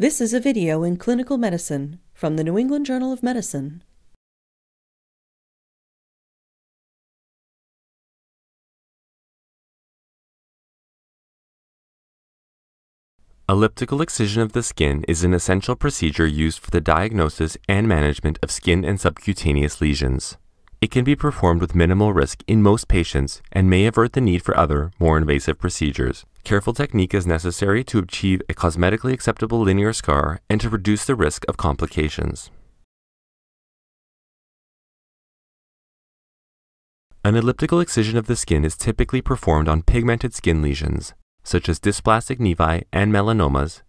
This is a video in clinical medicine from the New England Journal of Medicine. Elliptical excision of the skin is an essential procedure used for the diagnosis and management of skin and subcutaneous lesions. It can be performed with minimal risk in most patients and may avert the need for other, more invasive procedures. Careful technique is necessary to achieve a cosmetically acceptable linear scar and to reduce the risk of complications. An elliptical excision of the skin is typically performed on pigmented skin lesions, such as dysplastic nevi and melanomas,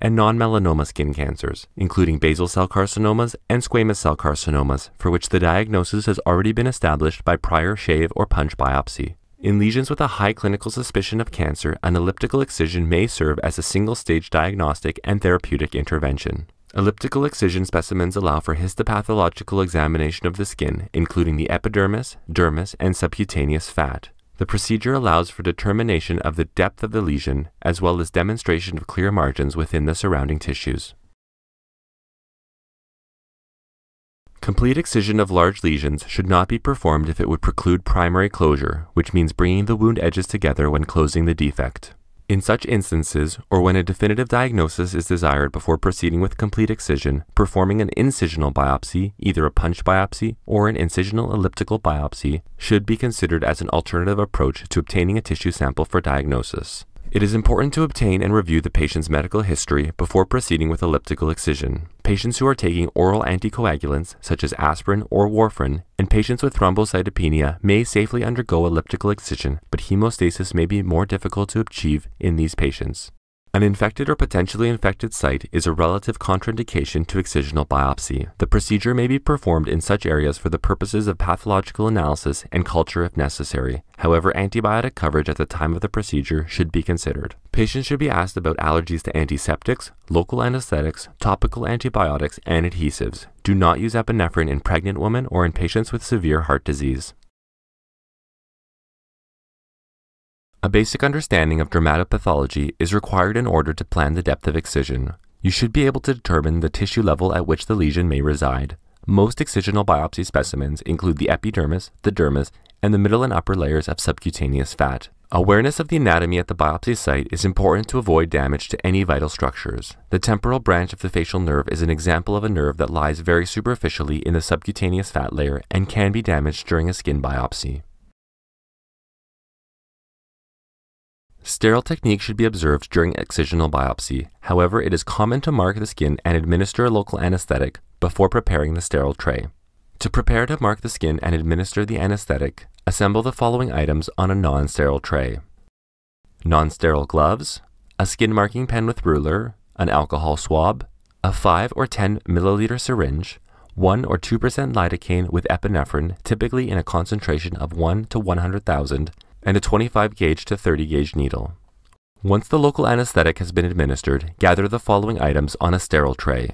and non-melanoma skin cancers, including basal cell carcinomas and squamous cell carcinomas, for which the diagnosis has already been established by prior shave or punch biopsy. In lesions with a high clinical suspicion of cancer, an elliptical excision may serve as a single-stage diagnostic and therapeutic intervention. Elliptical excision specimens allow for histopathological examination of the skin, including the epidermis, dermis, and subcutaneous fat. The procedure allows for determination of the depth of the lesion as well as demonstration of clear margins within the surrounding tissues. Complete excision of large lesions should not be performed if it would preclude primary closure, which means bringing the wound edges together when closing the defect. In such instances, or when a definitive diagnosis is desired before proceeding with complete excision, performing an incisional biopsy, either a punch biopsy or an incisional elliptical biopsy, should be considered as an alternative approach to obtaining a tissue sample for diagnosis. It is important to obtain and review the patient's medical history before proceeding with elliptical excision. Patients who are taking oral anticoagulants, such as aspirin or warfarin, and patients with thrombocytopenia may safely undergo elliptical excision, but hemostasis may be more difficult to achieve in these patients. An infected or potentially infected site is a relative contraindication to excisional biopsy. The procedure may be performed in such areas for the purposes of pathological analysis and culture if necessary. However, antibiotic coverage at the time of the procedure should be considered. Patients should be asked about allergies to antiseptics, local anesthetics, topical antibiotics, and adhesives. Do not use epinephrine in pregnant women or in patients with severe heart disease. A basic understanding of dermatopathology is required in order to plan the depth of excision. You should be able to determine the tissue level at which the lesion may reside. Most excisional biopsy specimens include the epidermis, the dermis, and the middle and upper layers of subcutaneous fat. Awareness of the anatomy at the biopsy site is important to avoid damage to any vital structures. The temporal branch of the facial nerve is an example of a nerve that lies very superficially in the subcutaneous fat layer and can be damaged during a skin biopsy. Sterile technique should be observed during excisional biopsy. However, it is common to mark the skin and administer a local anesthetic before preparing the sterile tray. To prepare to mark the skin and administer the anesthetic, assemble the following items on a non-sterile tray. Non-sterile gloves, a skin marking pen with ruler, an alcohol swab, a 5 or 10 milliliter syringe, 1 or 2% lidocaine with epinephrine, typically in a concentration of 1 to 100,000, and a 25 gauge to 30 gauge needle. Once the local anesthetic has been administered, gather the following items on a sterile tray.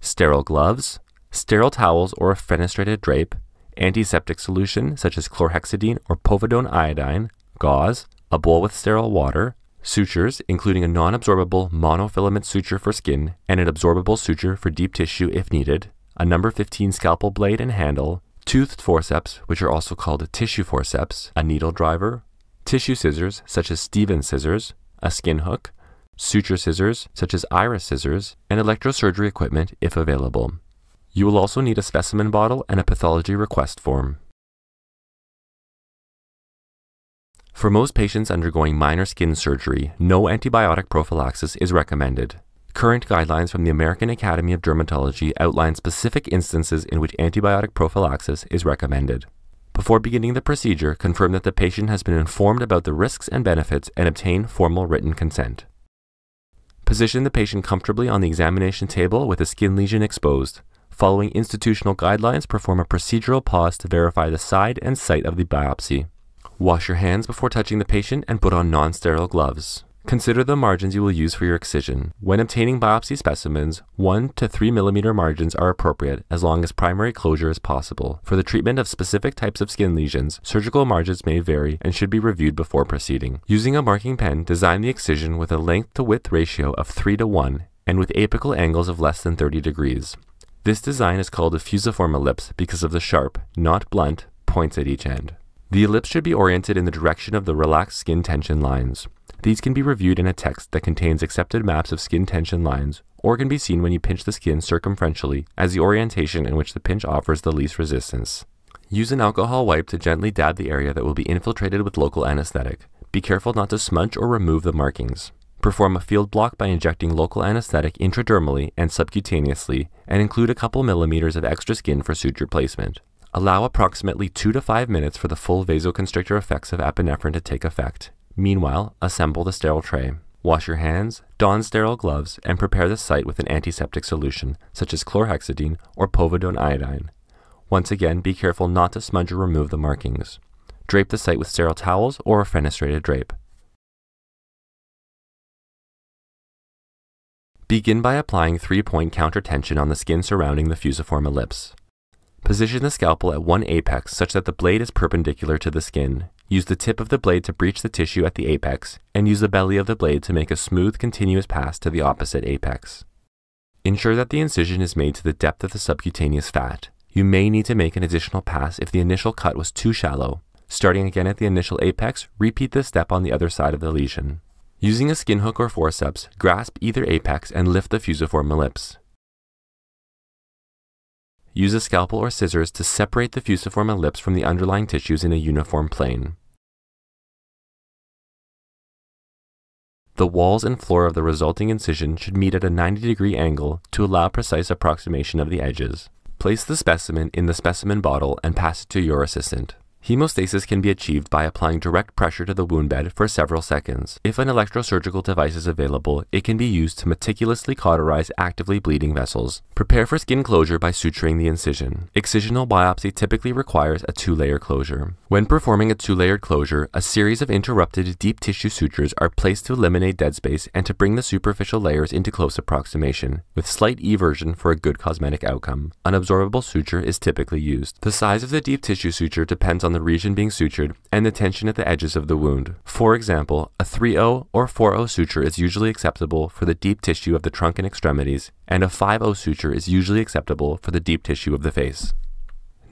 Sterile gloves, sterile towels or a fenestrated drape, antiseptic solution such as chlorhexidine or povidone iodine, gauze, a bowl with sterile water, sutures including a non-absorbable monofilament suture for skin and an absorbable suture for deep tissue if needed, a number 15 scalpel blade and handle, toothed forceps, which are also called tissue forceps, a needle driver, tissue scissors, such as Stevens scissors, a skin hook, suture scissors, such as iris scissors, and electrosurgery equipment if available. You will also need a specimen bottle and a pathology request form. For most patients undergoing minor skin surgery, no antibiotic prophylaxis is recommended. Current guidelines from the American Academy of Dermatology outline specific instances in which antibiotic prophylaxis is recommended. Before beginning the procedure, confirm that the patient has been informed about the risks and benefits and obtain formal written consent. Position the patient comfortably on the examination table with the skin lesion exposed. Following institutional guidelines, perform a procedural pause to verify the side and site of the biopsy. Wash your hands before touching the patient and put on non-sterile gloves. Consider the margins you will use for your excision. When obtaining biopsy specimens, 1 to 3 millimeter margins are appropriate as long as primary closure is possible. For the treatment of specific types of skin lesions, surgical margins may vary and should be reviewed before proceeding. Using a marking pen, design the excision with a length to width ratio of 3 to 1 and with apical angles of less than 30 degrees. This design is called a fusiform ellipse because of the sharp, not blunt, points at each end. The ellipse should be oriented in the direction of the relaxed skin tension lines. These can be reviewed in a text that contains accepted maps of skin tension lines, or can be seen when you pinch the skin circumferentially as the orientation in which the pinch offers the least resistance. Use an alcohol wipe to gently dab the area that will be infiltrated with local anesthetic. Be careful not to smudge or remove the markings. Perform a field block by injecting local anesthetic intradermally and subcutaneously, and include a couple millimeters of extra skin for suture placement. Allow approximately 2 to 5 minutes for the full vasoconstrictor effects of epinephrine to take effect. Meanwhile, assemble the sterile tray. Wash your hands, don sterile gloves, and prepare the site with an antiseptic solution, such as chlorhexidine or povidone iodine. Once again, be careful not to smudge or remove the markings. Drape the site with sterile towels or a fenestrated drape. Begin by applying three-point counter tension on the skin surrounding the fusiform ellipse. Position the scalpel at one apex such that the blade is perpendicular to the skin. Use the tip of the blade to breach the tissue at the apex, and use the belly of the blade to make a smooth, continuous pass to the opposite apex. Ensure that the incision is made to the depth of the subcutaneous fat. You may need to make an additional pass if the initial cut was too shallow. Starting again at the initial apex, repeat this step on the other side of the lesion. Using a skin hook or forceps, grasp either apex and lift the fusiform ellipse. Use a scalpel or scissors to separate the fusiform ellipse from the underlying tissues in a uniform plane. The walls and floor of the resulting incision should meet at a 90 degree angle to allow precise approximation of the edges. Place the specimen in the specimen bottle and pass it to your assistant. Hemostasis can be achieved by applying direct pressure to the wound bed for several seconds. If an electrosurgical device is available, it can be used to meticulously cauterize actively bleeding vessels. Prepare for skin closure by suturing the incision. Excisional biopsy typically requires a two-layer closure. When performing a two-layered closure, a series of interrupted deep tissue sutures are placed to eliminate dead space and to bring the superficial layers into close approximation, with slight eversion for a good cosmetic outcome. An absorbable suture is typically used. The size of the deep tissue suture depends on on the region being sutured and the tension at the edges of the wound. For example, a 3-0 or 4-0 suture is usually acceptable for the deep tissue of the trunk and extremities, and a 5-0 suture is usually acceptable for the deep tissue of the face.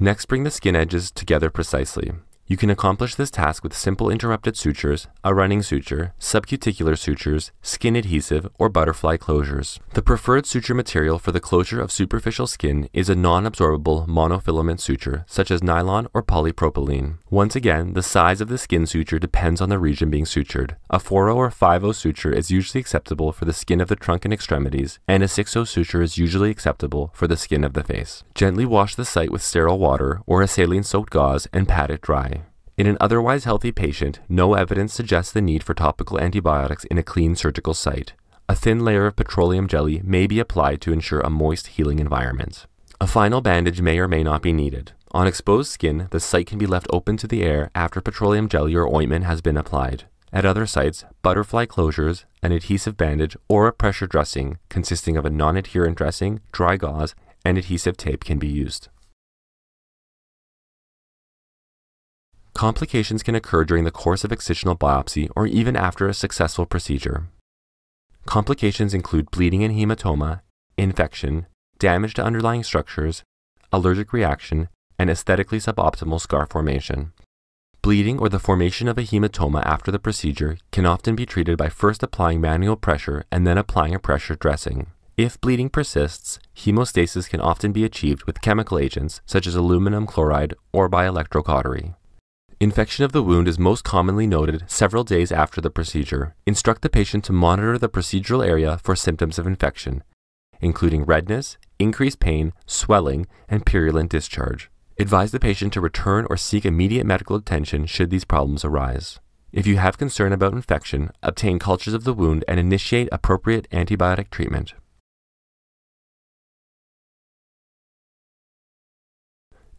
Next, bring the skin edges together precisely. You can accomplish this task with simple interrupted sutures, a running suture, subcuticular sutures, skin adhesive, or butterfly closures. The preferred suture material for the closure of superficial skin is a non-absorbable monofilament suture, such as nylon or polypropylene. Once again, the size of the skin suture depends on the region being sutured. A 4-0 or 5-0 suture is usually acceptable for the skin of the trunk and extremities, and a 6-0 suture is usually acceptable for the skin of the face. Gently wash the site with sterile water or a saline-soaked gauze and pat it dry. In an otherwise healthy patient, no evidence suggests the need for topical antibiotics in a clean surgical site. A thin layer of petroleum jelly may be applied to ensure a moist healing environment. A final bandage may or may not be needed. On exposed skin, the site can be left open to the air after petroleum jelly or ointment has been applied. At other sites, butterfly closures, an adhesive bandage, or a pressure dressing consisting of a non-adherent dressing, dry gauze, and adhesive tape can be used. Complications can occur during the course of excisional biopsy or even after a successful procedure. Complications include bleeding and hematoma, infection, damage to underlying structures, allergic reaction, and aesthetically suboptimal scar formation. Bleeding or the formation of a hematoma after the procedure can often be treated by first applying manual pressure and then applying a pressure dressing. If bleeding persists, hemostasis can often be achieved with chemical agents such as aluminum chloride or by electrocautery. Infection of the wound is most commonly noted several days after the procedure. Instruct the patient to monitor the procedural area for symptoms of infection, including redness, increased pain, swelling, and purulent discharge. Advise the patient to return or seek immediate medical attention should these problems arise. If you have concern about infection, obtain cultures of the wound and initiate appropriate antibiotic treatment.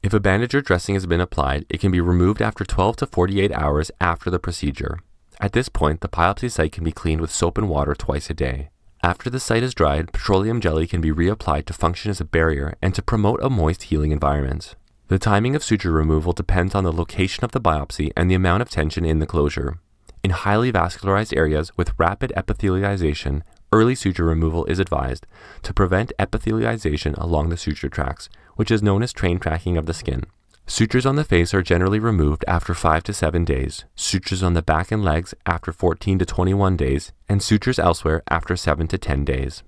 If a bandage or dressing has been applied, it can be removed after 12 to 48 hours after the procedure. At this point, the biopsy site can be cleaned with soap and water twice a day. After the site is dried, petroleum jelly can be reapplied to function as a barrier and to promote a moist healing environment. The timing of suture removal depends on the location of the biopsy and the amount of tension in the closure. In highly vascularized areas with rapid epithelialization, early suture removal is advised to prevent epithelialization along the suture tracks, which is known as train tracking of the skin. Sutures on the face are generally removed after 5 to 7 days, sutures on the back and legs after 14 to 21 days, and sutures elsewhere after 7 to 10 days.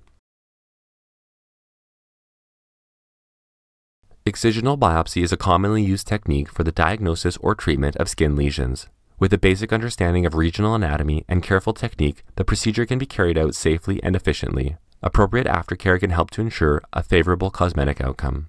Excisional biopsy is a commonly used technique for the diagnosis or treatment of skin lesions. With a basic understanding of regional anatomy and careful technique, the procedure can be carried out safely and efficiently. Appropriate aftercare can help to ensure a favorable cosmetic outcome.